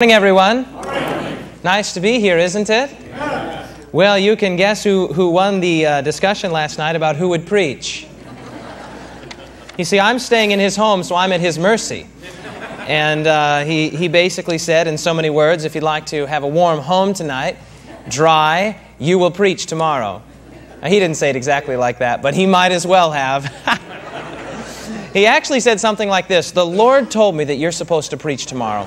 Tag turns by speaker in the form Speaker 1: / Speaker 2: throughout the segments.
Speaker 1: Morning, everyone. Nice to be here, isn't it? Well, you can guess who, who won the uh, discussion last night about who would preach. You see, I'm staying in his home, so I'm at his mercy. And uh, he, he basically said, in so many words, if you'd like to have a warm home tonight, dry, you will preach tomorrow. Now, he didn't say it exactly like that, but he might as well have. he actually said something like this The Lord told me that you're supposed to preach tomorrow.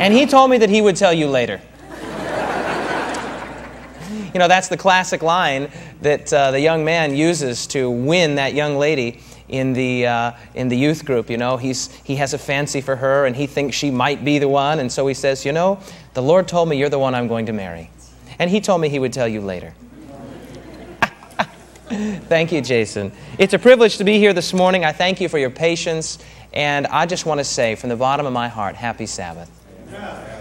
Speaker 1: And he told me that he would tell you later. you know, that's the classic line that uh, the young man uses to win that young lady in the, uh, in the youth group. You know, He's, he has a fancy for her and he thinks she might be the one. And so he says, You know, the Lord told me you're the one I'm going to marry. And he told me he would tell you later. thank you, Jason. It's a privilege to be here this morning. I thank you for your patience. And I just want to say from the bottom of my heart, happy Sabbath.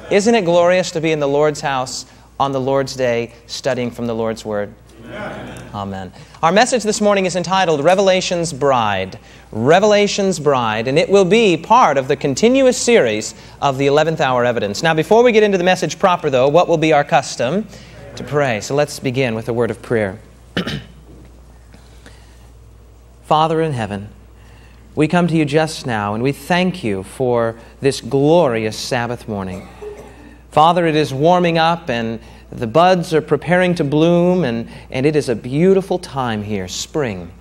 Speaker 1: Isn't it glorious to be in the Lord's house on the Lord's day studying from the Lord's Word? Amen. Amen. Our message this morning is entitled Revelation's Bride. Revelation's Bride, and it will be part of the continuous series of the 11th hour evidence. Now, before we get into the message proper, though, what will be our custom? To pray. So let's begin with a word of prayer. Father in heaven, we come to you just now and we thank you for this glorious Sabbath morning. Father, it is warming up and the buds are preparing to bloom, and, and it is a beautiful time here, spring.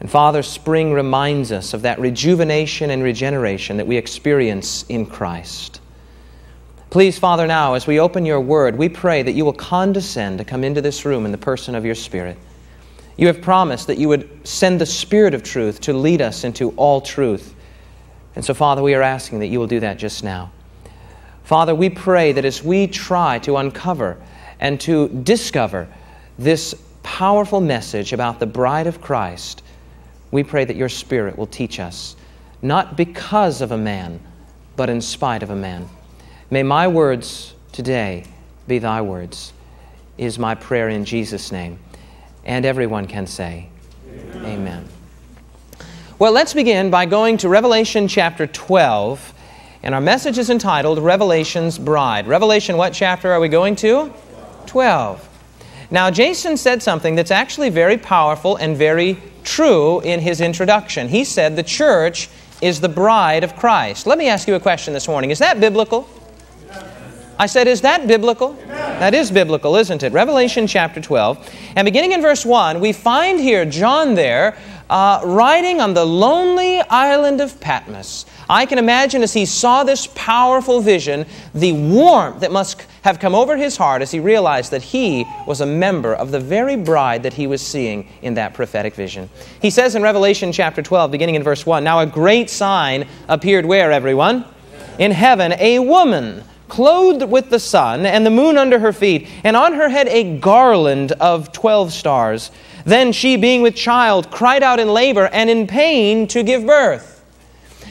Speaker 1: And Father, spring reminds us of that rejuvenation and regeneration that we experience in Christ. Please, Father, now as we open your word, we pray that you will condescend to come into this room in the person of your Spirit. You have promised that you would send the Spirit of truth to lead us into all truth. And so, Father, we are asking that you will do that just now. Father, we pray that as we try to uncover and to discover this powerful message about the bride of Christ, we pray that your Spirit will teach us, not because of a man, but in spite of a man. May my words today be thy words, is my prayer in Jesus' name. And everyone can say, Amen. Amen. Well, let's begin by going to Revelation chapter 12. And our message is entitled Revelation's Bride. Revelation, what chapter are we going to? 12. Now, Jason said something that's actually very powerful and very true in his introduction. He said the church is the bride of Christ. Let me ask you a question this morning. Is that biblical? I said, is that biblical? That is biblical, isn't it? Revelation chapter 12. And beginning in verse 1, we find here John there uh, riding on the lonely island of Patmos. I can imagine as he saw this powerful vision, the warmth that must have come over his heart as he realized that he was a member of the very bride that he was seeing in that prophetic vision. He says in Revelation chapter 12, beginning in verse 1, Now a great sign appeared where, everyone? In heaven, a woman clothed with the sun, and the moon under her feet, and on her head a garland of twelve stars. Then she, being with child, cried out in labor and in pain to give birth.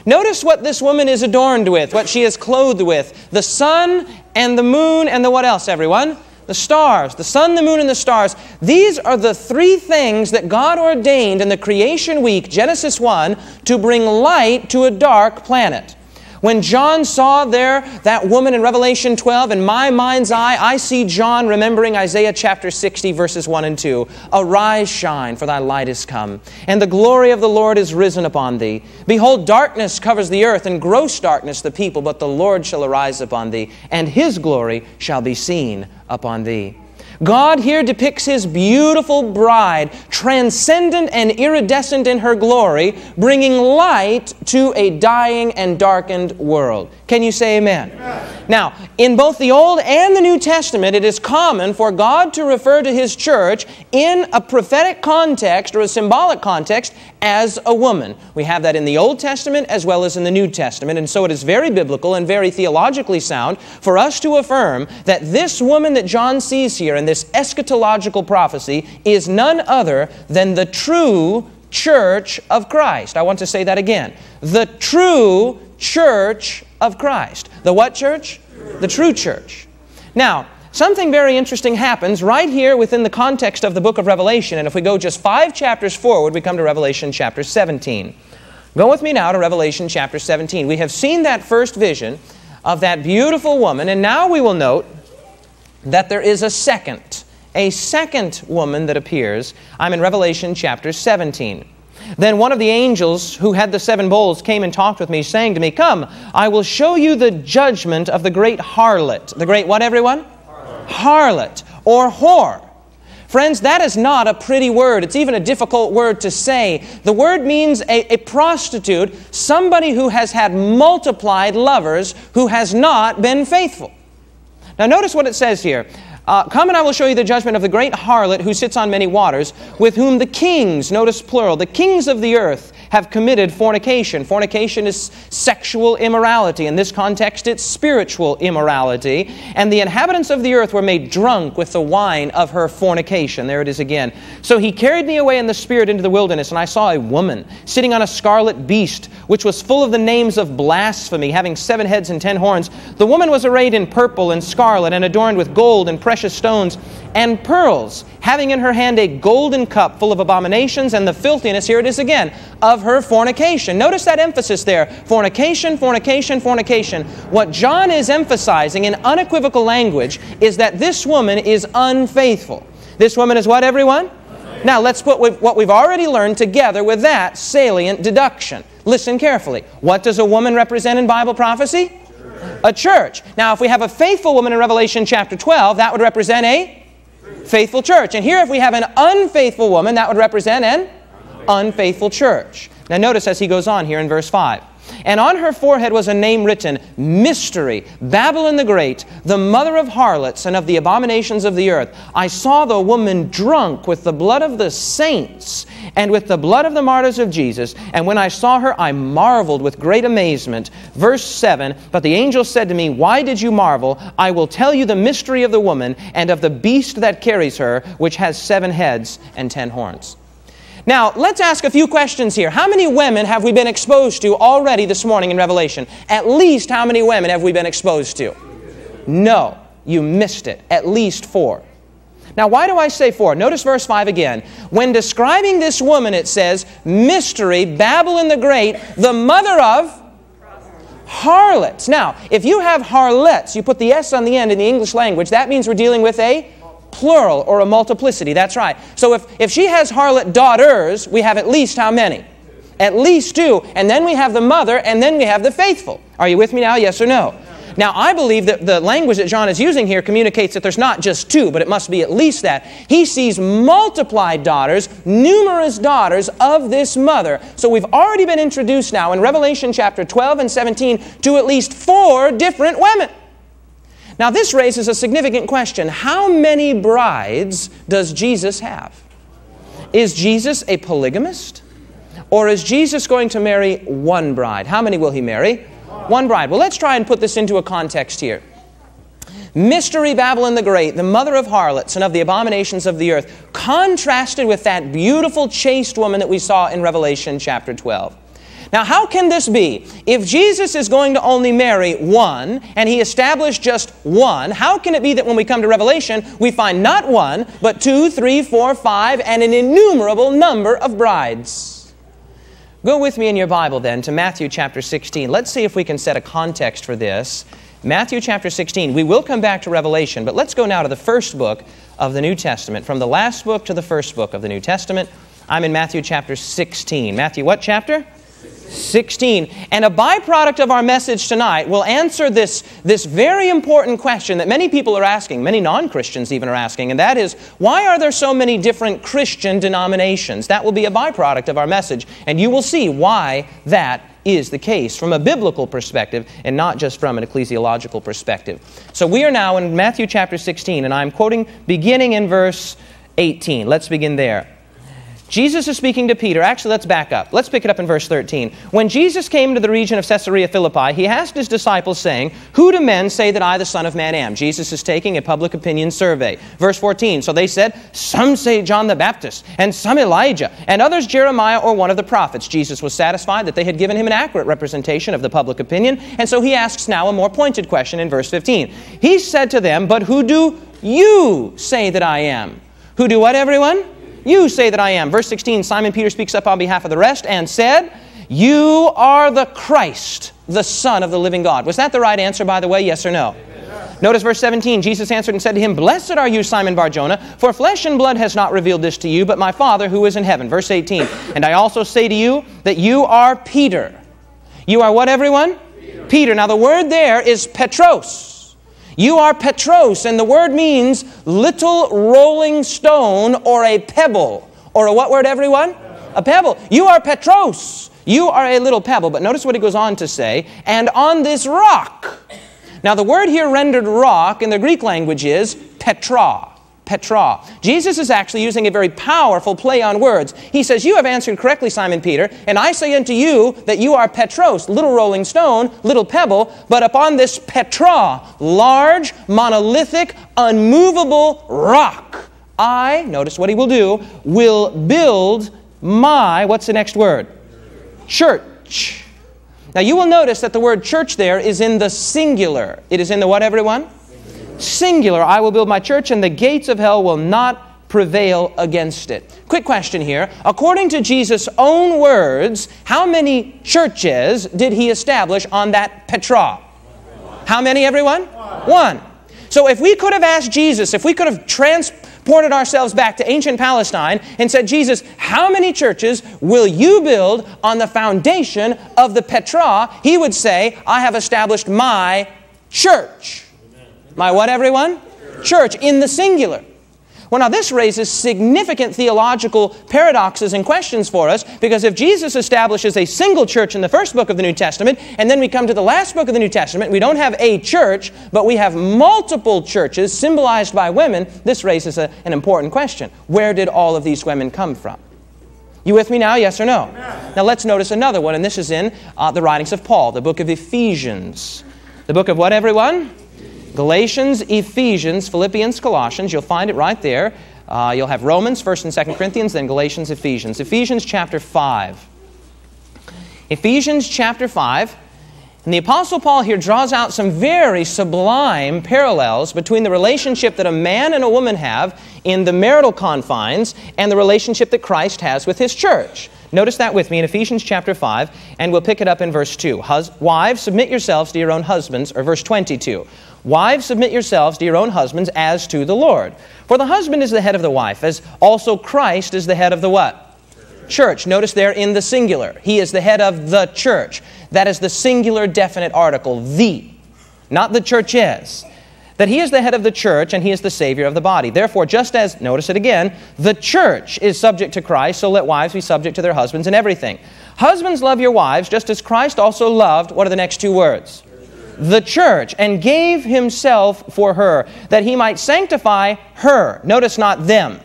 Speaker 1: Notice what this woman is adorned with, what she is clothed with the sun and the moon and the what else, everyone? The stars. The sun, the moon, and the stars. These are the three things that God ordained in the creation week, Genesis 1, to bring light to a dark planet. When John saw there that woman in Revelation 12, in my mind's eye, I see John remembering Isaiah chapter 60, verses 1 and 2. Arise, shine, for thy light is come, and the glory of the Lord is risen upon thee. Behold, darkness covers the earth, and gross darkness the people, but the Lord shall arise upon thee, and his glory shall be seen upon thee. God here depicts His beautiful bride, transcendent and iridescent in her glory, bringing light to a dying and darkened world. Can you say amen? amen? Now, in both the Old and the New Testament, it is common for God to refer to His church in a prophetic context or a symbolic context as a woman. We have that in the Old Testament as well as in the New Testament, and so it is very biblical and very theologically sound for us to affirm that this woman that John sees here in this eschatological prophecy is none other than the true church of Christ. I want to say that again. The true church of Christ. The what church? The true church. Now, something very interesting happens right here within the context of the book of Revelation. And if we go just five chapters forward, we come to Revelation chapter 17. Go with me now to Revelation chapter 17. We have seen that first vision of that beautiful woman. And now we will note that there is a second, a second woman that appears. I'm in Revelation chapter 17. Then one of the angels who had the seven bowls came and talked with me, saying to me, Come, I will show you the judgment of the great harlot. The great what, everyone? Harlot, harlot or whore. Friends, that is not a pretty word. It's even a difficult word to say. The word means a, a prostitute, somebody who has had multiplied lovers who has not been faithful. Now, notice what it says here. Uh, Come and I will show you the judgment of the great harlot who sits on many waters, with whom the kings, notice plural, the kings of the earth have committed fornication. Fornication is sexual immorality. In this context, it's spiritual immorality. And the inhabitants of the earth were made drunk with the wine of her fornication. There it is again. So he carried me away in the spirit into the wilderness, and I saw a woman sitting on a scarlet beast, which was full of the names of blasphemy, having seven heads and ten horns. The woman was arrayed in purple and scarlet, and adorned with gold and precious stones and pearls, having in her hand a golden cup full of abominations and the filthiness, here it is again, of her fornication. Notice that emphasis there fornication, fornication, fornication. What John is emphasizing in unequivocal language is that this woman is unfaithful. This woman is what, everyone? Now, let's put what we've already learned together with that salient deduction. Listen carefully. What does a woman represent in Bible prophecy? A church. Now, if we have a faithful woman in Revelation chapter 12, that would represent a faithful church. And here, if we have an unfaithful woman, that would represent an unfaithful church. Now, notice as he goes on here in verse 5. And on her forehead was a name written Mystery, Babylon the Great, the mother of harlots and of the abominations of the earth. I saw the woman drunk with the blood of the saints and with the blood of the martyrs of Jesus. And when I saw her, I marveled with great amazement. Verse 7 But the angel said to me, Why did you marvel? I will tell you the mystery of the woman and of the beast that carries her, which has seven heads and ten horns. Now, let's ask a few questions here. How many women have we been exposed to already this morning in Revelation? At least how many women have we been exposed to? No, you missed it. At least four. Now, why do I say four? Notice verse 5 again. When describing this woman, it says, Mystery, Babylon the Great, the mother of harlots. Now, if you have harlots, you put the S on the end in the English language, that means we're dealing with a plural or a multiplicity. That's right. So if, if she has harlot daughters, we have at least how many? At least two. And then we have the mother, and then we have the faithful. Are you with me now? Yes or no? Now, I believe that the language that John is using here communicates that there's not just two, but it must be at least that. He sees multiplied daughters, numerous daughters of this mother. So we've already been introduced now in Revelation chapter 12 and 17 to at least four different women. Now, this raises a significant question. How many brides does Jesus have? Is Jesus a polygamist? Or is Jesus going to marry one bride? How many will he marry? One bride. Well, let's try and put this into a context here. Mystery Babylon the Great, the mother of harlots and of the abominations of the earth, contrasted with that beautiful chaste woman that we saw in Revelation chapter 12. Now, how can this be? If Jesus is going to only marry one, and he established just one, how can it be that when we come to Revelation, we find not one, but two, three, four, five, and an innumerable number of brides? Go with me in your Bible then to Matthew chapter 16. Let's see if we can set a context for this. Matthew chapter 16. We will come back to Revelation, but let's go now to the first book of the New Testament. From the last book to the first book of the New Testament, I'm in Matthew chapter 16. Matthew, what chapter? 16. And a byproduct of our message tonight will answer this, this very important question that many people are asking, many non Christians even are asking, and that is why are there so many different Christian denominations? That will be a byproduct of our message, and you will see why that is the case from a biblical perspective and not just from an ecclesiological perspective. So we are now in Matthew chapter 16, and I'm quoting beginning in verse 18. Let's begin there. Jesus is speaking to Peter. Actually, let's back up. Let's pick it up in verse 13. When Jesus came to the region of Caesarea Philippi, he asked his disciples, saying, Who do men say that I, the Son of Man, am? Jesus is taking a public opinion survey. Verse 14. So they said, Some say John the Baptist, and some Elijah, and others Jeremiah or one of the prophets. Jesus was satisfied that they had given him an accurate representation of the public opinion, and so he asks now a more pointed question in verse 15. He said to them, But who do you say that I am? Who do what, everyone? You say that I am. Verse 16 Simon Peter speaks up on behalf of the rest and said, You are the Christ, the Son of the living God. Was that the right answer, by the way? Yes or no? Notice verse 17. Jesus answered and said to him, Blessed are you, Simon Barjona, for flesh and blood has not revealed this to you, but my Father who is in heaven. Verse 18. And I also say to you that you are Peter. You are what, everyone? Peter. Peter. Now, the word there is Petros. You are Petros, and the word means little rolling stone or a pebble. Or a what word, everyone? A pebble. You are Petros. You are a little pebble. But notice what he goes on to say, and on this rock. Now, the word here rendered rock in the Greek language is Petra. Petra. Jesus is actually using a very powerful play on words. He says, You have answered correctly, Simon Peter, and I say unto you that you are Petros, little rolling stone, little pebble, but upon this Petra, large, monolithic, unmovable rock, I, notice what he will do, will build my, what's the next word? Church. Now you will notice that the word church there is in the singular. It is in the what, everyone? Singular. I will build my church, and the gates of hell will not prevail against it. Quick question here. According to Jesus' own words, how many churches did he establish on that Petra? How many, everyone? One. One. So if we could have asked Jesus, if we could have transported ourselves back to ancient Palestine and said, Jesus, how many churches will you build on the foundation of the Petra? He would say, I have established my church. My what, everyone? Church, in the singular. Well, now this raises significant theological paradoxes and questions for us because if Jesus establishes a single church in the first book of the New Testament, and then we come to the last book of the New Testament, we don't have a church, but we have multiple churches symbolized by women, this raises a, an important question. Where did all of these women come from? You with me now, yes or no? Now let's notice another one, and this is in uh, the writings of Paul, the book of Ephesians. The book of what, everyone? Galatians, Ephesians, Philippians, Colossians. You'll find it right there. Uh, you'll have Romans, 1st and 2nd Corinthians, then Galatians, Ephesians. Ephesians chapter 5. Ephesians chapter 5. And the Apostle Paul here draws out some very sublime parallels between the relationship that a man and a woman have in the marital confines and the relationship that Christ has with his church. Notice that with me in Ephesians chapter 5, and we'll pick it up in verse 2. Hus- Wives, submit yourselves to your own husbands, or verse 22. Wives, submit yourselves to your own husbands as to the Lord. For the husband is the head of the wife, as also Christ is the head of the what? Church. Notice there in the singular. He is the head of the church. That is the singular definite article, the. Not the church is. That he is the head of the church and he is the Savior of the body. Therefore, just as, notice it again, the church is subject to Christ, so let wives be subject to their husbands in everything. Husbands, love your wives, just as Christ also loved, what are the next two words? The church and gave himself for her, that he might sanctify her. Notice not them.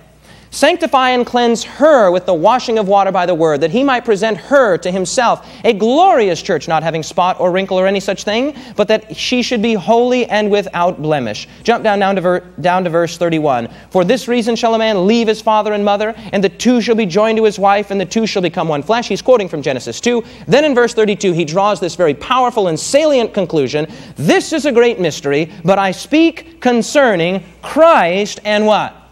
Speaker 1: Sanctify and cleanse her with the washing of water by the word, that he might present her to himself, a glorious church, not having spot or wrinkle or any such thing, but that she should be holy and without blemish. Jump down, down, to, ver- down to verse 31. For this reason shall a man leave his father and mother, and the two shall be joined to his wife, and the two shall become one flesh. He's quoting from Genesis 2. Then in verse 32, he draws this very powerful and salient conclusion This is a great mystery, but I speak concerning Christ and what?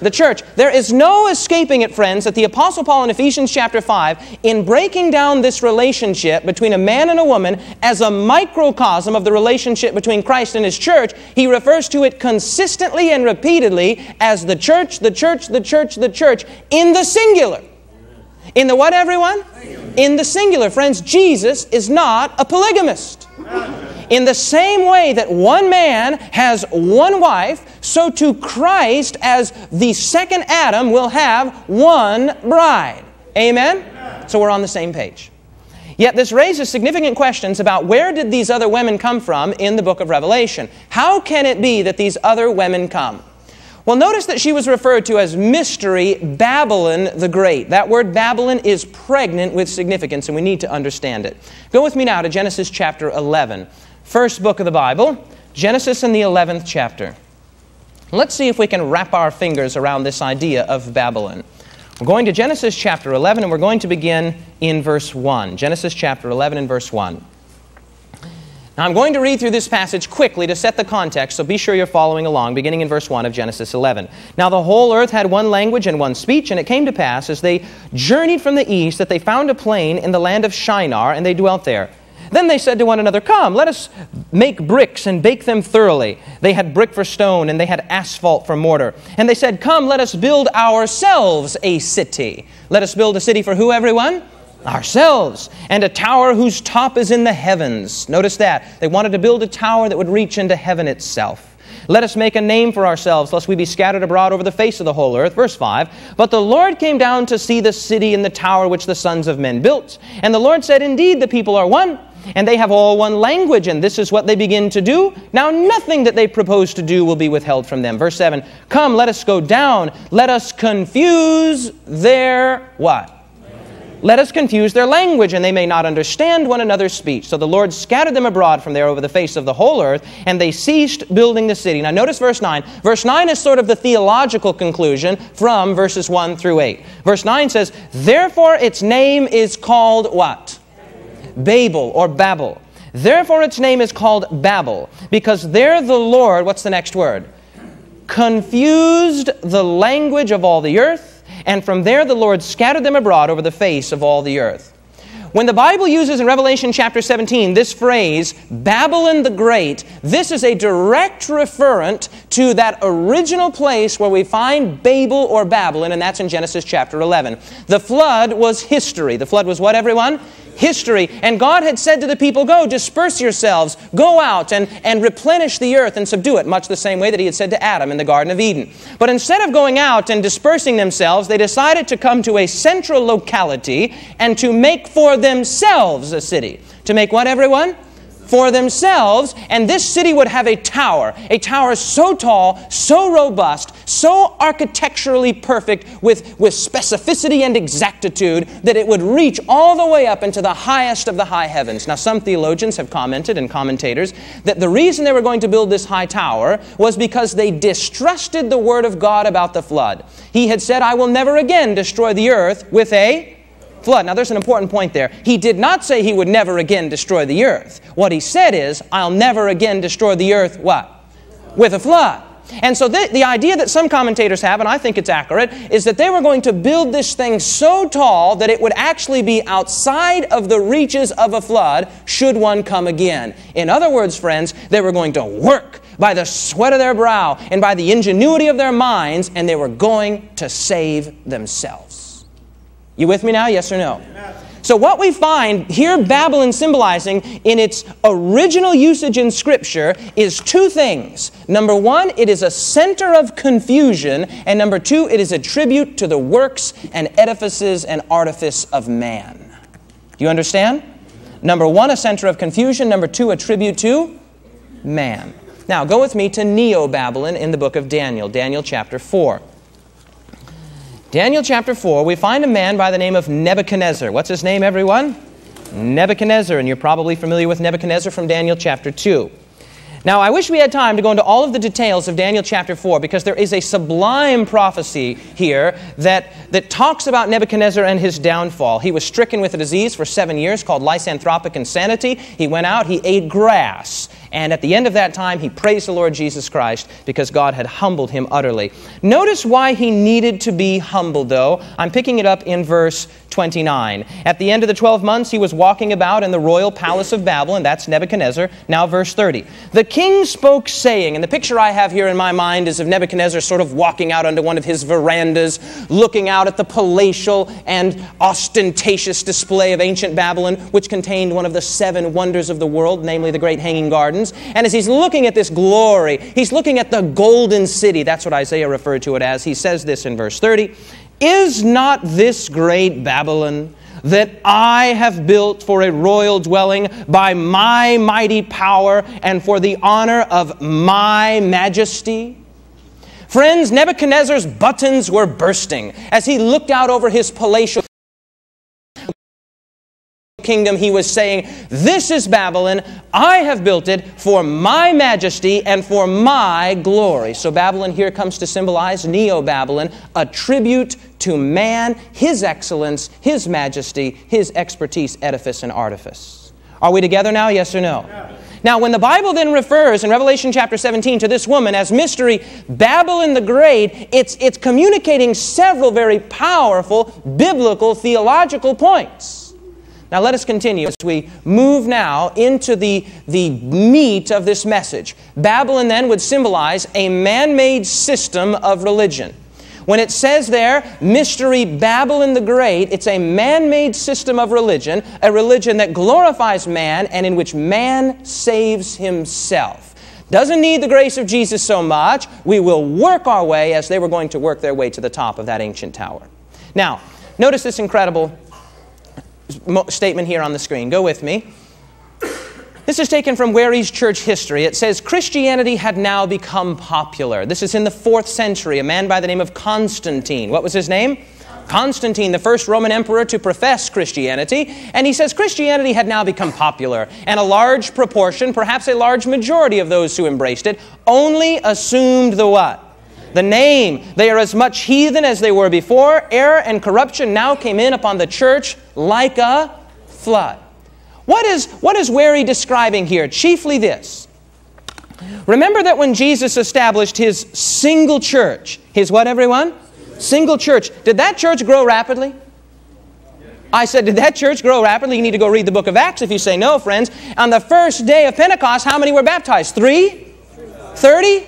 Speaker 1: The church. There is no escaping it, friends, that the Apostle Paul in Ephesians chapter 5, in breaking down this relationship between a man and a woman as a microcosm of the relationship between Christ and his church, he refers to it consistently and repeatedly as the church, the church, the church, the church, in the singular. In the what, everyone? In the singular. Friends, Jesus is not a polygamist. In the same way that one man has one wife, so too Christ, as the second Adam, will have one bride. Amen? So we're on the same page. Yet this raises significant questions about where did these other women come from in the book of Revelation? How can it be that these other women come? Well, notice that she was referred to as Mystery Babylon the Great. That word Babylon is pregnant with significance, and we need to understand it. Go with me now to Genesis chapter 11, first book of the Bible, Genesis in the 11th chapter. Let's see if we can wrap our fingers around this idea of Babylon. We're going to Genesis chapter 11, and we're going to begin in verse 1. Genesis chapter 11 and verse 1. Now, I'm going to read through this passage quickly to set the context, so be sure you're following along, beginning in verse 1 of Genesis 11. Now, the whole earth had one language and one speech, and it came to pass, as they journeyed from the east, that they found a plain in the land of Shinar, and they dwelt there. Then they said to one another, Come, let us make bricks and bake them thoroughly. They had brick for stone, and they had asphalt for mortar. And they said, Come, let us build ourselves a city. Let us build a city for who, everyone? ourselves, and a tower whose top is in the heavens. Notice that. They wanted to build a tower that would reach into heaven itself. Let us make a name for ourselves, lest we be scattered abroad over the face of the whole earth. Verse 5 But the Lord came down to see the city and the tower which the sons of men built. And the Lord said, Indeed, the people are one, and they have all one language, and this is what they begin to do. Now, nothing that they propose to do will be withheld from them. Verse 7 Come, let us go down, let us confuse their what? let us confuse their language, and they may not understand one another's speech. So the Lord scattered them abroad from there over the face of the whole earth, and they ceased building the city. Now notice verse 9. Verse 9 is sort of the theological conclusion from verses 1 through 8. Verse 9 says, Therefore its name is called what? Babel or Babel. Therefore its name is called Babel, because there the Lord, what's the next word? Confused the language of all the earth and from there the Lord scattered them abroad over the face of all the earth. When the Bible uses in Revelation chapter 17 this phrase, Babylon the Great, this is a direct referent to that original place where we find Babel or Babylon, and that's in Genesis chapter 11. The flood was history. The flood was what, everyone? History. And God had said to the people, Go, disperse yourselves, go out and, and replenish the earth and subdue it, much the same way that He had said to Adam in the Garden of Eden. But instead of going out and dispersing themselves, they decided to come to a central locality and to make for themselves a city. To make what, everyone? for themselves, and this city would have a tower, a tower so tall, so robust, so architecturally perfect with, with specificity and exactitude that it would reach all the way up into the highest of the high heavens. Now, some theologians have commented and commentators that the reason they were going to build this high tower was because they distrusted the word of God about the flood. He had said, I will never again destroy the earth with a flood. Now, there's an important point there. He did not say he would never again destroy the earth. What he said is, I'll never again destroy the earth, what? With a flood. And so the, the, idea that some commentators have, and I think it's accurate, is that they were going to build this thing so tall that it would actually be outside of the reaches of a flood should one come again. In other words, friends, they were going to work by the sweat of their brow and by the ingenuity of their minds, and they were going to save themselves. You with me now? Yes or no? So, what we find here, Babylon symbolizing in its original usage in Scripture is two things. Number one, it is a center of confusion, and number two, it is a tribute to the works and edifices and artifice of man. Do you understand? Number one, a center of confusion. Number two, a tribute to man. Now, go with me to Neo Babylon in the book of Daniel, Daniel chapter 4. Daniel chapter 4, we find a man by the name of Nebuchadnezzar. What's his name, everyone? Nebuchadnezzar, and you're probably familiar with Nebuchadnezzar from Daniel chapter 2. Now, I wish we had time to go into all of the details of Daniel chapter 4 because there is a sublime prophecy here that, that talks about Nebuchadnezzar and his downfall. He was stricken with a disease for seven years called lycanthropic insanity. He went out, he ate grass, and at the end of that time, he praised the Lord Jesus Christ because God had humbled him utterly. Notice why he needed to be humbled, though. I'm picking it up in verse 29. At the end of the 12 months, he was walking about in the royal palace of Babylon. That's Nebuchadnezzar. Now, verse 30. The king spoke, saying, and the picture I have here in my mind is of Nebuchadnezzar sort of walking out onto one of his verandas, looking out at the palatial and ostentatious display of ancient Babylon, which contained one of the seven wonders of the world, namely the great hanging gardens. And as he's looking at this glory, he's looking at the golden city. That's what Isaiah referred to it as. He says this in verse 30. Is not this great Babylon that I have built for a royal dwelling by my mighty power and for the honor of my majesty? Friends, Nebuchadnezzar's buttons were bursting as he looked out over his palatial kingdom, he was saying, This is Babylon. I have built it for my majesty and for my glory. So Babylon here comes to symbolize Neo Babylon, a tribute to man, his excellence, his majesty, his expertise, edifice, and artifice. Are we together now? Yes or no? Now, when the Bible then refers in Revelation chapter 17 to this woman as mystery Babylon the Great, it's, it's communicating several very powerful biblical theological points. Now, let us continue as we move now into the, the meat of this message. Babylon then would symbolize a man made system of religion. When it says there, Mystery Babylon the Great, it's a man made system of religion, a religion that glorifies man and in which man saves himself. Doesn't need the grace of Jesus so much. We will work our way as they were going to work their way to the top of that ancient tower. Now, notice this incredible statement here on the screen. Go with me. This is taken from Wharey's church history. It says Christianity had now become popular. This is in the fourth century. A man by the name of Constantine. What was his name? Constantine, the first Roman emperor to profess Christianity, and he says Christianity had now become popular, and a large proportion, perhaps a large majority of those who embraced it, only assumed the what? The name. They are as much heathen as they were before. Error and corruption now came in upon the church like a flood. What is, what is Wharey describing here? Chiefly this. Remember that when Jesus established his single church, his what, everyone? Single church. Did that church grow rapidly? I said, Did that church grow rapidly? You need to go read the book of Acts if you say no, friends. On the first day of Pentecost, how many were baptized? Three? Thirty?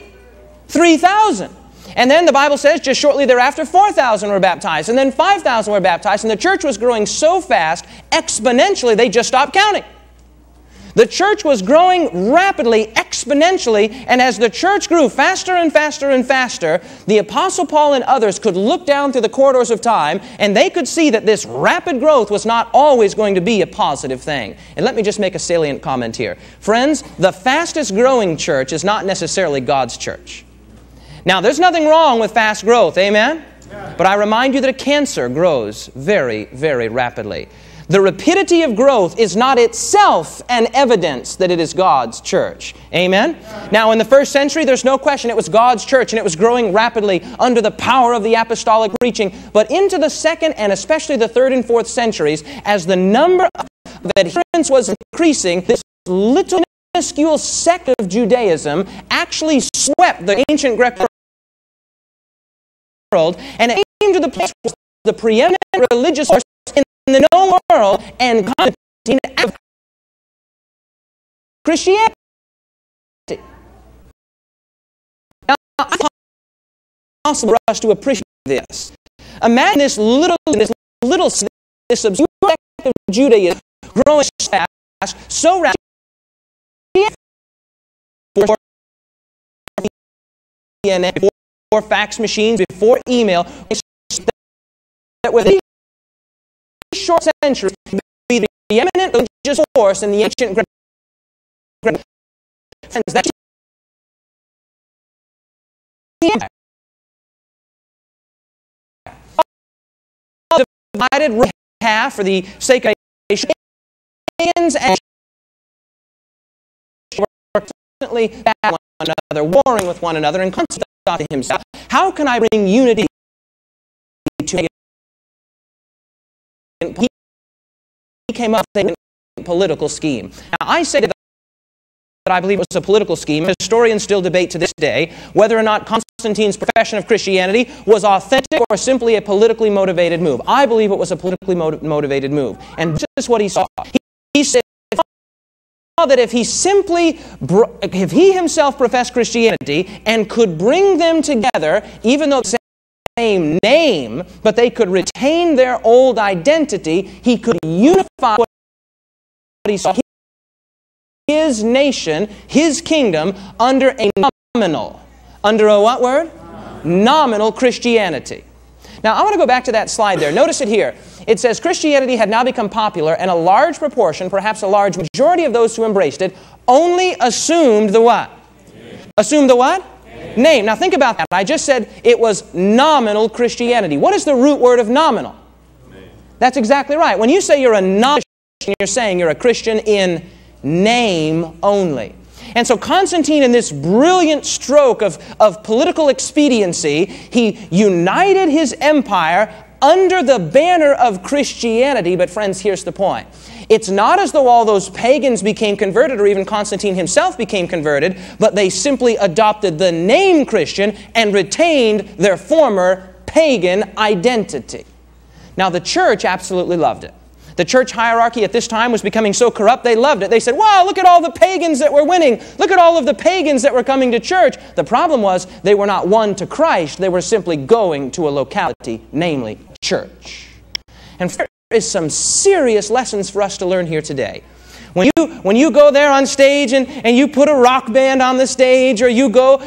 Speaker 1: Three thousand. And then the Bible says just shortly thereafter, 4,000 were baptized. And then 5,000 were baptized. And the church was growing so fast, exponentially, they just stopped counting. The church was growing rapidly, exponentially, and as the church grew faster and faster and faster, the Apostle Paul and others could look down through the corridors of time and they could see that this rapid growth was not always going to be a positive thing. And let me just make a salient comment here. Friends, the fastest growing church is not necessarily God's church. Now, there's nothing wrong with fast growth, amen? But I remind you that a cancer grows very, very rapidly. The rapidity of growth is not itself an evidence that it is God's church. Amen? Now, in the first century, there's no question it was God's church and it was growing rapidly under the power of the apostolic preaching. But into the second and especially the third and fourth centuries, as the number of adherents was increasing, this little minuscule sect of Judaism actually swept the ancient Greek world and it came to the place where the preeminent religious force in the known world and Christianity. Now, it's possible for us to appreciate this. Imagine this little, this little, this sect of Judaism growing so fast, so rapidly, before DNA, before fax machines, before email, that within short centuries be the eminent religious force in the ancient Greek. That divided half for the sake of and constantly battling one another, warring with one another, and constantly thought to himself, how can I bring unity to he came up with a political scheme. Now, I say that I believe it was a political scheme. Historians still debate to this day whether or not Constantine's profession of Christianity was authentic or simply a politically motivated move. I believe it was a politically motivated move. And this is what he saw. He, he said, that if he simply, if he himself professed Christianity and could bring them together, even though the same name, but they could retain their old identity, he could unify what he saw his nation, his kingdom, under a nominal, under a what word? Nominal Christianity. Now, I want to go back to that slide there. Notice it here. It says Christianity had now become popular, and a large proportion, perhaps a large majority of those who embraced it, only assumed the what? Name. Assumed the what? Name. Name. Now, think about that. I just said it was nominal Christianity. What is the root word of nominal? Name. That's exactly right. When you say you're a nominal Christian, you're saying you're a Christian in name only. And so Constantine, in this brilliant stroke of, of political expediency, he united his empire under the banner of Christianity. But, friends, here's the point. It's not as though all those pagans became converted or even Constantine himself became converted, but they simply adopted the name Christian and retained their former pagan identity. Now, the church absolutely loved it. The church hierarchy at this time was becoming so corrupt, they loved it. They said, Wow, look at all the pagans that were winning. Look at all of the pagans that were coming to church. The problem was they were not won to Christ, they were simply going to a locality, namely church. And there is some serious lessons for us to learn here today. When you, when you go there on stage and, and you put a rock band on the stage, or you go